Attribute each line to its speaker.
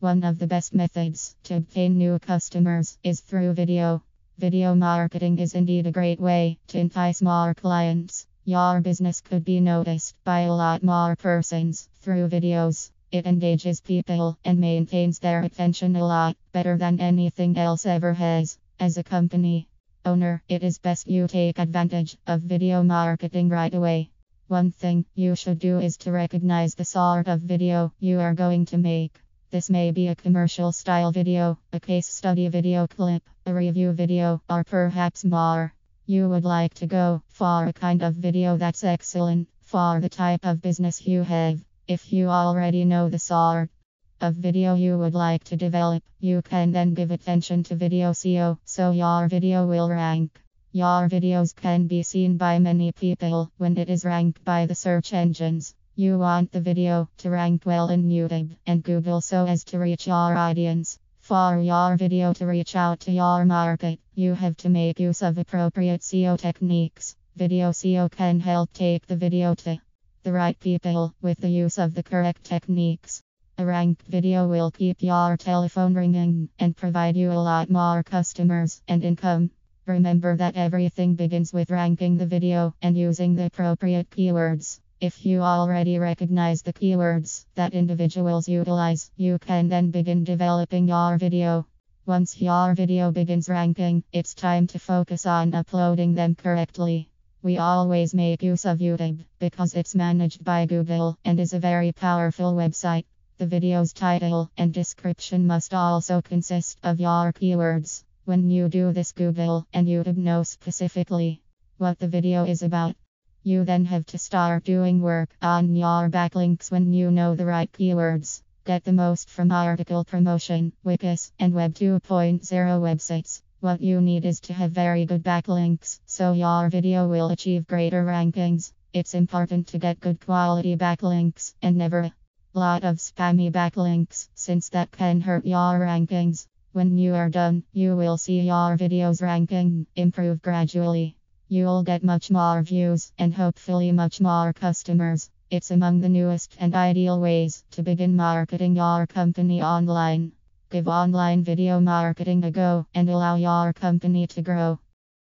Speaker 1: One of the best methods to obtain new customers is through video. Video marketing is indeed a great way to entice more clients. Your business could be noticed by a lot more persons through videos. It engages people and maintains their attention a lot better than anything else ever has. As a company owner, it is best you take advantage of video marketing right away. One thing you should do is to recognize the sort of video you are going to make. This may be a commercial style video, a case study video clip, a review video, or perhaps more. You would like to go for a kind of video that's excellent for the type of business you have. If you already know the sort of video you would like to develop, you can then give attention to video SEO so your video will rank. Your videos can be seen by many people when it is ranked by the search engines. You want the video to rank well in YouTube and Google so as to reach your audience. For your video to reach out to your market, you have to make use of appropriate SEO techniques. Video SEO can help take the video to the right people with the use of the correct techniques. A ranked video will keep your telephone ringing and provide you a lot more customers and income. Remember that everything begins with ranking the video and using the appropriate keywords. If you already recognize the keywords that individuals utilize, you can then begin developing your video. Once your video begins ranking, it's time to focus on uploading them correctly. We always make use of YouTube because it's managed by Google and is a very powerful website. The video's title and description must also consist of your keywords. When you do this, Google and YouTube know specifically what the video is about. You then have to start doing work on your backlinks when you know the right keywords. Get the most from article promotion, Wikis, and Web 2.0 websites. What you need is to have very good backlinks, so your video will achieve greater rankings. It's important to get good quality backlinks and never a lot of spammy backlinks, since that can hurt your rankings. When you are done, you will see your video's ranking improve gradually. You'll get much more views and hopefully much more customers. It's among the newest and ideal ways to begin marketing your company online. Give online video marketing a go and allow your company to grow.